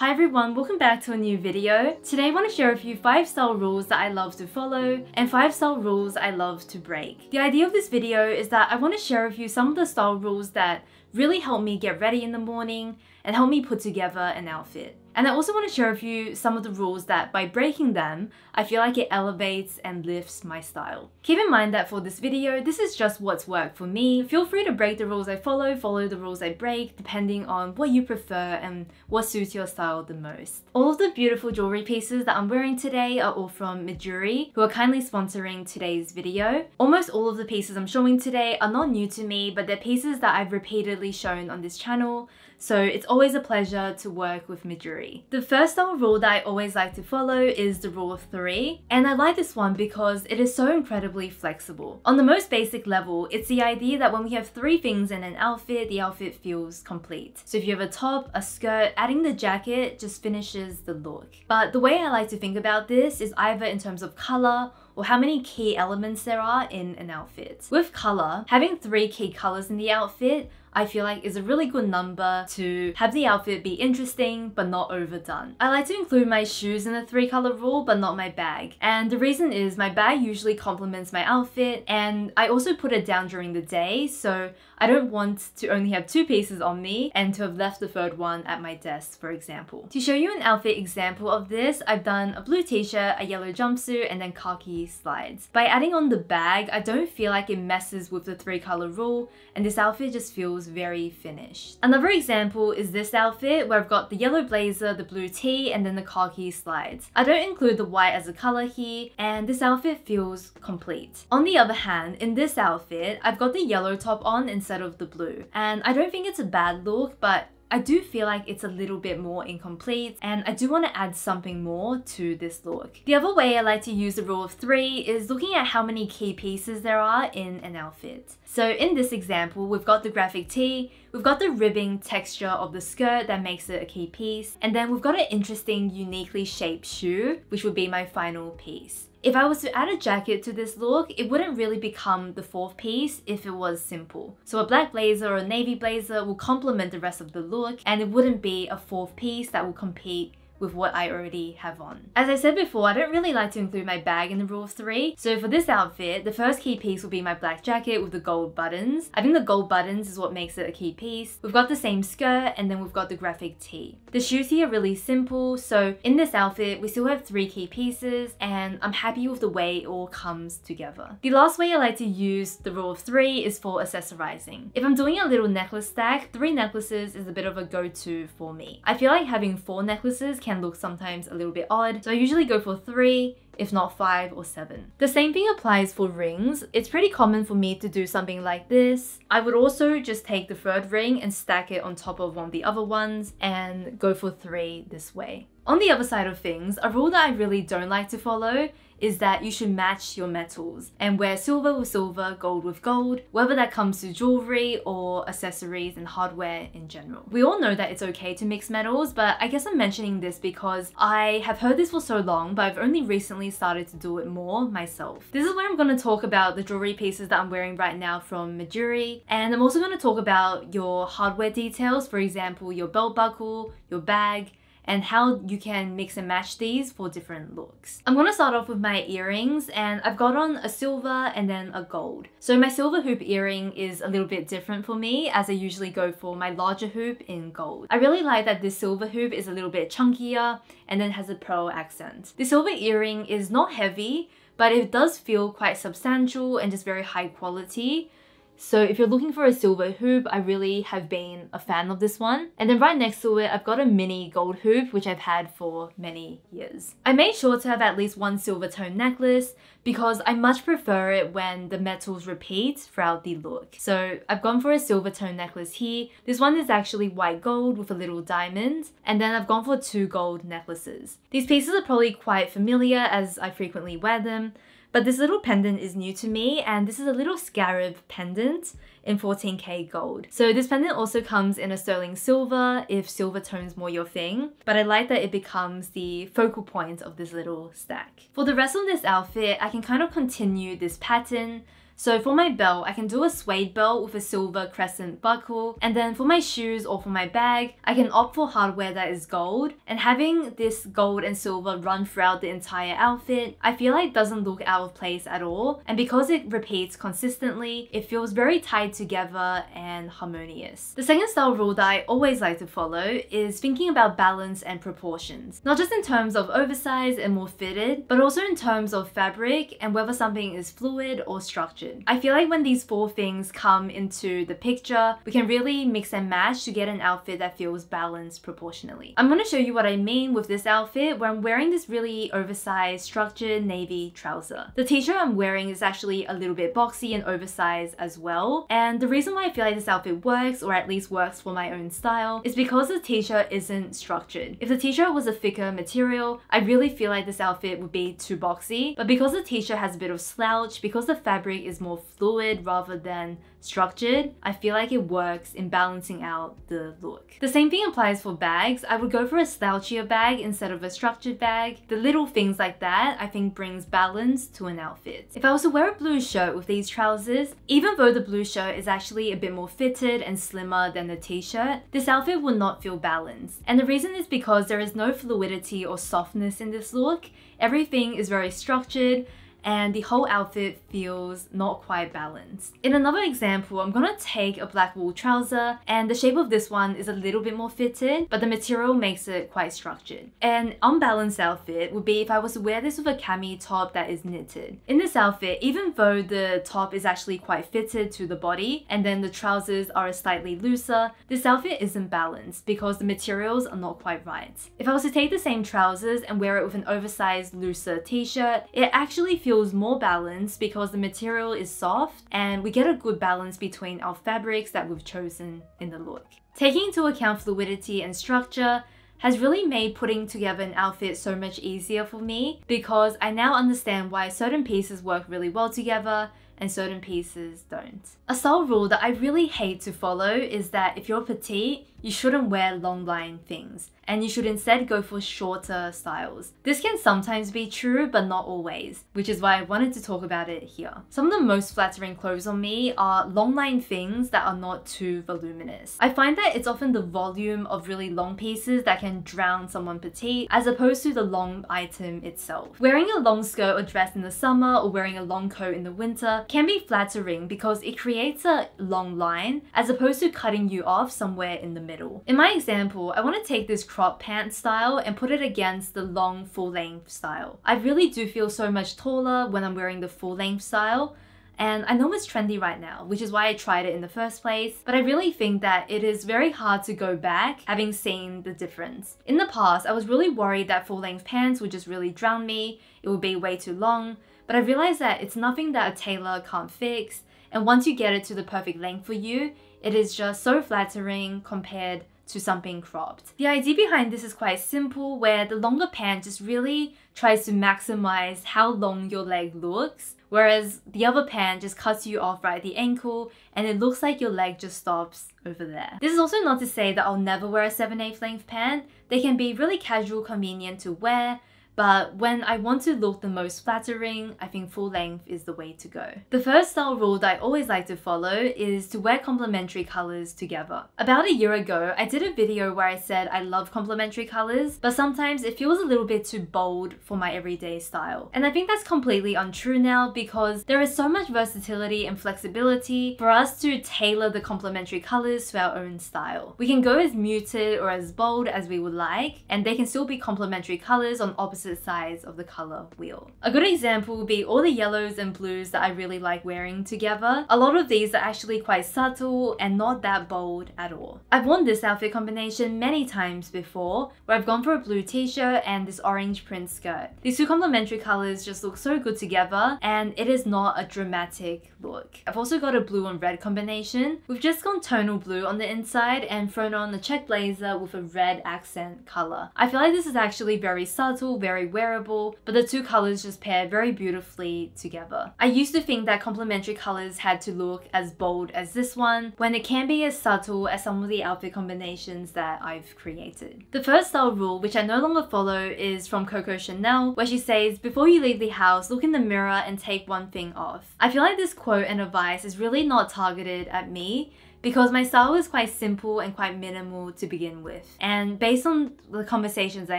Hi everyone, welcome back to a new video. Today I want to share a few 5 style rules that I love to follow and 5 style rules I love to break. The idea of this video is that I want to share with you some of the style rules that really help me get ready in the morning and help me put together an outfit. And I also want to share with you some of the rules that by breaking them, I feel like it elevates and lifts my style. Keep in mind that for this video, this is just what's worked for me. Feel free to break the rules I follow, follow the rules I break, depending on what you prefer and what suits your style the most. All of the beautiful jewelry pieces that I'm wearing today are all from Mejuri, who are kindly sponsoring today's video. Almost all of the pieces I'm showing today are not new to me, but they're pieces that I've repeatedly shown on this channel, so it's always a pleasure to work with Mejuri. The first rule that I always like to follow is the rule of three, and I like this one because it is so incredibly flexible. On the most basic level, it's the idea that when we have three things in an outfit, the outfit feels complete. So if you have a top, a skirt, adding the jacket just finishes the look. But the way I like to think about this is either in terms of color or how many key elements there are in an outfit. With color, having three key colors in the outfit I feel like is a really good number to have the outfit be interesting but not overdone. I like to include my shoes in the three color rule but not my bag. And the reason is my bag usually complements my outfit and I also put it down during the day so I don't want to only have two pieces on me and to have left the third one at my desk for example. To show you an outfit example of this, I've done a blue t-shirt, a yellow jumpsuit and then khaki slides. By adding on the bag, I don't feel like it messes with the three color rule and this outfit just feels very finished. Another example is this outfit where I've got the yellow blazer, the blue tee, and then the khaki slides. I don't include the white as a color here, and this outfit feels complete. On the other hand, in this outfit, I've got the yellow top on instead of the blue. And I don't think it's a bad look, but I do feel like it's a little bit more incomplete and I do want to add something more to this look. The other way I like to use the rule of three is looking at how many key pieces there are in an outfit. So in this example, we've got the graphic tee, we've got the ribbing texture of the skirt that makes it a key piece, and then we've got an interesting uniquely shaped shoe, which would be my final piece. If I was to add a jacket to this look, it wouldn't really become the fourth piece if it was simple. So a black blazer or a navy blazer will complement the rest of the look and it wouldn't be a fourth piece that will compete with what I already have on. As I said before, I don't really like to include my bag in the rule of three. So for this outfit, the first key piece will be my black jacket with the gold buttons. I think the gold buttons is what makes it a key piece. We've got the same skirt and then we've got the graphic tee. The shoes here are really simple. So in this outfit, we still have three key pieces and I'm happy with the way it all comes together. The last way I like to use the rule of three is for accessorizing. If I'm doing a little necklace stack, three necklaces is a bit of a go-to for me. I feel like having four necklaces can look sometimes a little bit odd. So I usually go for three, if not five or seven. The same thing applies for rings. It's pretty common for me to do something like this. I would also just take the third ring and stack it on top of one of the other ones and go for three this way. On the other side of things, a rule that I really don't like to follow is that you should match your metals and wear silver with silver, gold with gold, whether that comes to jewelry or accessories and hardware in general. We all know that it's okay to mix metals, but I guess I'm mentioning this because I have heard this for so long, but I've only recently started to do it more myself. This is where I'm going to talk about the jewelry pieces that I'm wearing right now from Mejuri, and I'm also going to talk about your hardware details, for example, your belt buckle, your bag, and how you can mix and match these for different looks. I'm gonna start off with my earrings and I've got on a silver and then a gold. So my silver hoop earring is a little bit different for me as I usually go for my larger hoop in gold. I really like that this silver hoop is a little bit chunkier and then has a pearl accent. The silver earring is not heavy but it does feel quite substantial and just very high quality. So if you're looking for a silver hoop, I really have been a fan of this one. And then right next to it, I've got a mini gold hoop, which I've had for many years. I made sure to have at least one silver tone necklace because I much prefer it when the metals repeat throughout the look. So I've gone for a silver tone necklace here. This one is actually white gold with a little diamond. And then I've gone for two gold necklaces. These pieces are probably quite familiar as I frequently wear them. But this little pendant is new to me and this is a little scarab pendant in 14k gold. So this pendant also comes in a sterling silver if silver tone's more your thing, but I like that it becomes the focal point of this little stack. For the rest of this outfit, I can kind of continue this pattern So for my belt, I can do a suede belt with a silver crescent buckle. And then for my shoes or for my bag, I can opt for hardware that is gold. And having this gold and silver run throughout the entire outfit, I feel like it doesn't look out of place at all. And because it repeats consistently, it feels very tied together and harmonious. The second style rule that I always like to follow is thinking about balance and proportions. Not just in terms of oversized and more fitted, but also in terms of fabric and whether something is fluid or structured. I feel like when these four things come into the picture, we can really mix and match to get an outfit that feels balanced proportionally. I'm going to show you what I mean with this outfit where I'm wearing this really oversized structured navy trouser. The t-shirt I'm wearing is actually a little bit boxy and oversized as well. And the reason why I feel like this outfit works, or at least works for my own style, is because the t-shirt isn't structured. If the t-shirt was a thicker material, I really feel like this outfit would be too boxy. But because the t-shirt has a bit of slouch, because the fabric is more fluid rather than structured, I feel like it works in balancing out the look. The same thing applies for bags. I would go for a slouchier bag instead of a structured bag. The little things like that I think brings balance to an outfit. If I was to wear a blue shirt with these trousers, even though the blue shirt is actually a bit more fitted and slimmer than the t-shirt, this outfit will not feel balanced. And the reason is because there is no fluidity or softness in this look. Everything is very structured, and the whole outfit feels not quite balanced. In another example, I'm gonna take a black wool trouser and the shape of this one is a little bit more fitted, but the material makes it quite structured. An unbalanced outfit would be if I was to wear this with a cami top that is knitted. In this outfit, even though the top is actually quite fitted to the body and then the trousers are slightly looser, this outfit isn't balanced because the materials are not quite right. If I was to take the same trousers and wear it with an oversized looser t-shirt, it actually feels feels more balanced because the material is soft and we get a good balance between our fabrics that we've chosen in the look. Taking into account fluidity and structure, has really made putting together an outfit so much easier for me because I now understand why certain pieces work really well together and certain pieces don't. A style rule that I really hate to follow is that if you're petite, you shouldn't wear long line things and you should instead go for shorter styles. This can sometimes be true, but not always, which is why I wanted to talk about it here. Some of the most flattering clothes on me are long line things that are not too voluminous. I find that it's often the volume of really long pieces that can drown someone petite, as opposed to the long item itself. Wearing a long skirt or dress in the summer or wearing a long coat in the winter can be flattering because it creates a long line, as opposed to cutting you off somewhere in the middle middle. In my example, I want to take this crop pant style and put it against the long full length style. I really do feel so much taller when I'm wearing the full length style, and I know it's trendy right now, which is why I tried it in the first place, but I really think that it is very hard to go back having seen the difference. In the past, I was really worried that full length pants would just really drown me, it would be way too long, but I realized that it's nothing that a tailor can't fix, and once you get it to the perfect length for you, it is just so flattering compared to something cropped. The idea behind this is quite simple where the longer pant just really tries to maximize how long your leg looks whereas the other pant just cuts you off right at the ankle and it looks like your leg just stops over there. This is also not to say that I'll never wear a 7 8 length pant. They can be really casual convenient to wear but when I want to look the most flattering, I think full length is the way to go. The first style rule that I always like to follow is to wear complementary colors together. About a year ago, I did a video where I said I love complementary colors, but sometimes it feels a little bit too bold for my everyday style. And I think that's completely untrue now because there is so much versatility and flexibility for us to tailor the complementary colors to our own style. We can go as muted or as bold as we would like, and they can still be complementary colors on opposite opposite sides of the color wheel. A good example would be all the yellows and blues that I really like wearing together. A lot of these are actually quite subtle and not that bold at all. I've worn this outfit combination many times before, where I've gone for a blue t-shirt and this orange print skirt. These two complementary colors just look so good together and it is not a dramatic look. I've also got a blue and red combination. We've just gone tonal blue on the inside and thrown on a check blazer with a red accent color. I feel like this is actually very subtle, very very wearable, but the two colors just pair very beautifully together. I used to think that complementary colors had to look as bold as this one, when it can be as subtle as some of the outfit combinations that I've created. The first style rule, which I no longer follow, is from Coco Chanel, where she says, before you leave the house, look in the mirror and take one thing off. I feel like this quote and advice is really not targeted at me, because my style is quite simple and quite minimal to begin with. And based on the conversations I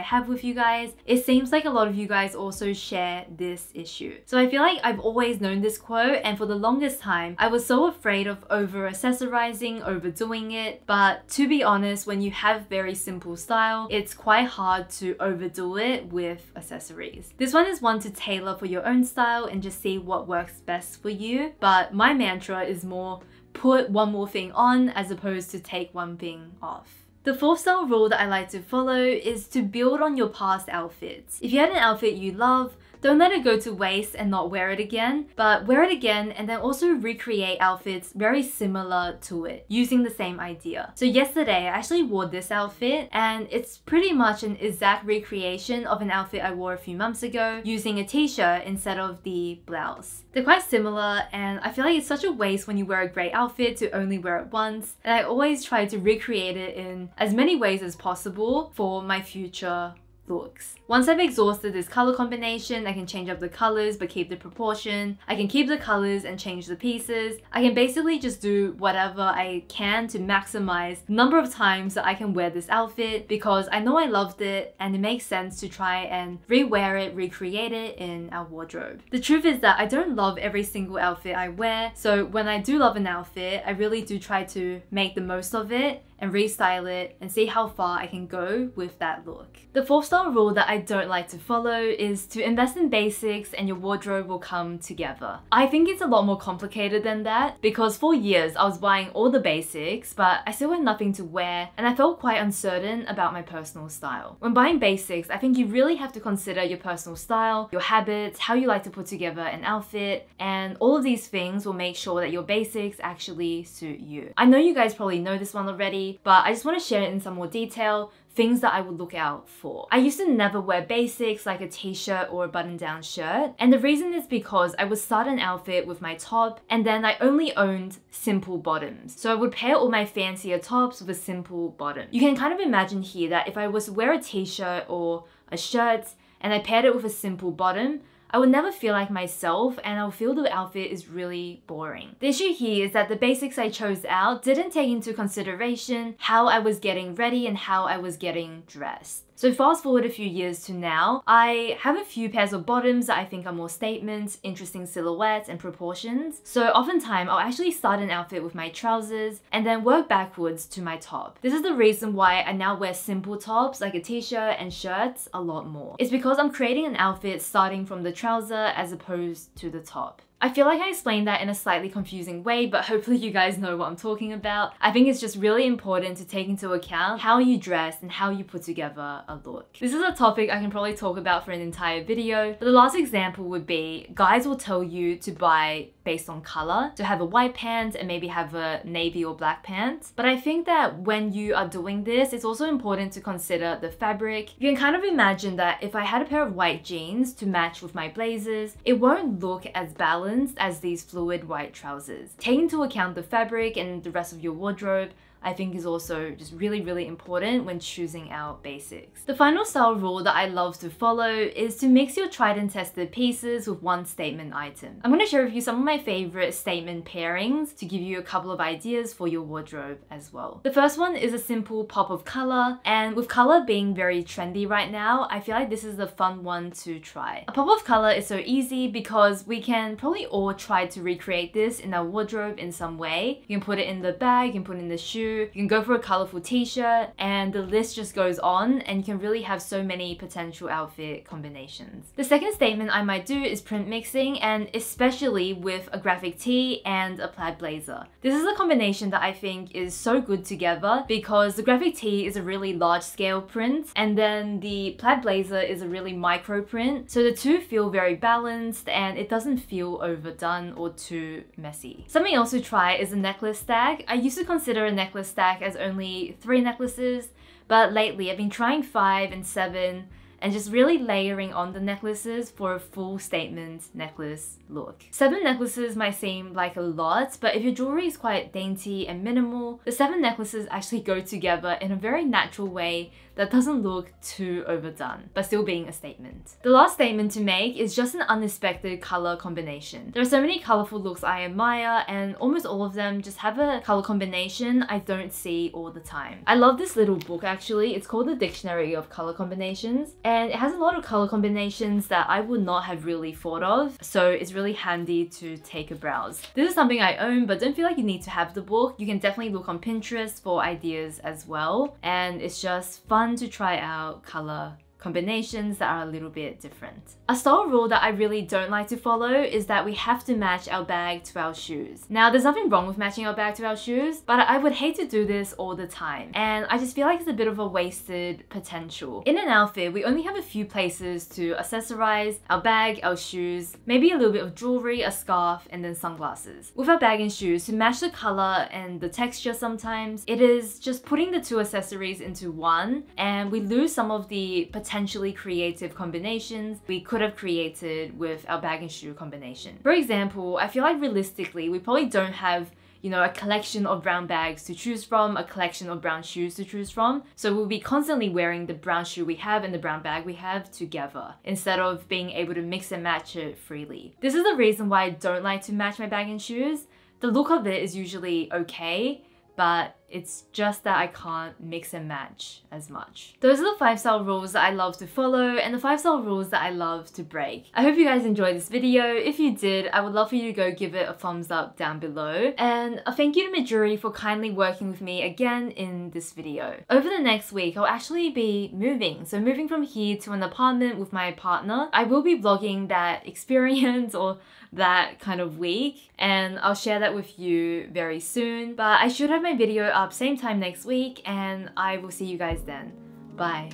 have with you guys, it seems like a lot of you guys also share this issue. So I feel like I've always known this quote and for the longest time, I was so afraid of over accessorizing, overdoing it. But to be honest, when you have very simple style, it's quite hard to overdo it with accessories. This one is one to tailor for your own style and just see what works best for you. But my mantra is more put one more thing on as opposed to take one thing off. The fourth style rule that I like to follow is to build on your past outfits. If you had an outfit you love, don't let it go to waste and not wear it again, but wear it again and then also recreate outfits very similar to it using the same idea. So yesterday I actually wore this outfit and it's pretty much an exact recreation of an outfit I wore a few months ago using a t-shirt instead of the blouse. They're quite similar and I feel like it's such a waste when you wear a great outfit to only wear it once and I always try to recreate it in as many ways as possible for my future looks. Once I've exhausted this color combination, I can change up the colors but keep the proportion. I can keep the colors and change the pieces. I can basically just do whatever I can to maximize the number of times that I can wear this outfit because I know I loved it and it makes sense to try and rewear it, recreate it in our wardrobe. The truth is that I don't love every single outfit I wear, so when I do love an outfit, I really do try to make the most of it and restyle it and see how far I can go with that look. The fourth style rule that I don't like to follow is to invest in basics and your wardrobe will come together. I think it's a lot more complicated than that because for years I was buying all the basics but I still had nothing to wear and I felt quite uncertain about my personal style. When buying basics, I think you really have to consider your personal style, your habits, how you like to put together an outfit, and all of these things will make sure that your basics actually suit you. I know you guys probably know this one already, but I just want to share it in some more detail things that I would look out for. I used to never wear basics like a t-shirt or a button-down shirt, and the reason is because I would start an outfit with my top and then I only owned simple bottoms. So I would pair all my fancier tops with a simple bottom. You can kind of imagine here that if I was to wear a t-shirt or a shirt and I paired it with a simple bottom, I would never feel like myself and I'll feel the outfit is really boring. The issue here is that the basics I chose out didn't take into consideration how I was getting ready and how I was getting dressed. So fast forward a few years to now, I have a few pairs of bottoms that I think are more statements, interesting silhouettes and proportions. So oftentimes I'll actually start an outfit with my trousers and then work backwards to my top. This is the reason why I now wear simple tops like a t-shirt and shirts a lot more. It's because I'm creating an outfit starting from the trouser as opposed to the top. I feel like I explained that in a slightly confusing way, but hopefully you guys know what I'm talking about. I think it's just really important to take into account how you dress and how you put together a look. This is a topic I can probably talk about for an entire video, but the last example would be guys will tell you to buy based on color, to have a white pant and maybe have a navy or black pant. But I think that when you are doing this, it's also important to consider the fabric. You can kind of imagine that if I had a pair of white jeans to match with my blazers, it won't look as balanced as these fluid white trousers. Take into account the fabric and the rest of your wardrobe, I think is also just really, really important when choosing out basics. The final style rule that I love to follow is to mix your tried and tested pieces with one statement item. I'm to share with you some of my favorite statement pairings to give you a couple of ideas for your wardrobe as well. The first one is a simple pop of color, and with color being very trendy right now, I feel like this is a fun one to try. A pop of color is so easy because we can probably all try to recreate this in our wardrobe in some way. You can put it in the bag, you can put it in the shoe, you can go for a colorful t-shirt, and the list just goes on, and you can really have so many potential outfit combinations. The second statement I might do is print mixing, and especially with a graphic tee and a plaid blazer. This is a combination that I think is so good together because the graphic tee is a really large scale print, and then the plaid blazer is a really micro print, so the two feel very balanced and it doesn't feel overdone or too messy. Something else to try is a necklace stack. I used to consider a necklace stack as only three necklaces, but lately I've been trying five and seven and just really layering on the necklaces for a full statement necklace look. Seven necklaces might seem like a lot, but if your jewelry is quite dainty and minimal, the seven necklaces actually go together in a very natural way that doesn't look too overdone, but still being a statement. The last statement to make is just an unexpected color combination. There are so many colorful looks I admire and almost all of them just have a color combination I don't see all the time. I love this little book actually. It's called the Dictionary of Color Combinations and it has a lot of color combinations that I would not have really thought of. So it's really handy to take a browse. This is something I own but don't feel like you need to have the book. You can definitely look on Pinterest for ideas as well and it's just fun fun to try out color combinations that are a little bit different. A style rule that I really don't like to follow is that we have to match our bag to our shoes. Now there's nothing wrong with matching our bag to our shoes, but I would hate to do this all the time. And I just feel like it's a bit of a wasted potential. In an outfit, we only have a few places to accessorize our bag, our shoes, maybe a little bit of jewelry, a scarf, and then sunglasses. With our bag and shoes, to match the color and the texture sometimes, it is just putting the two accessories into one and we lose some of the potential potentially creative combinations we could have created with our bag and shoe combination. For example, I feel like realistically, we probably don't have you know, a collection of brown bags to choose from, a collection of brown shoes to choose from. So we'll be constantly wearing the brown shoe we have and the brown bag we have together instead of being able to mix and match it freely. This is the reason why I don't like to match my bag and shoes. The look of it is usually okay, but it's just that I can't mix and match as much. Those are the 5 style rules that I love to follow and the 5 style rules that I love to break. I hope you guys enjoyed this video. If you did, I would love for you to go give it a thumbs up down below. And a thank you to Mejuri for kindly working with me again in this video. Over the next week, I'll actually be moving. So moving from here to an apartment with my partner. I will be vlogging that experience or that kind of week and I'll share that with you very soon. But I should have my video up same time next week and I will see you guys then. Bye.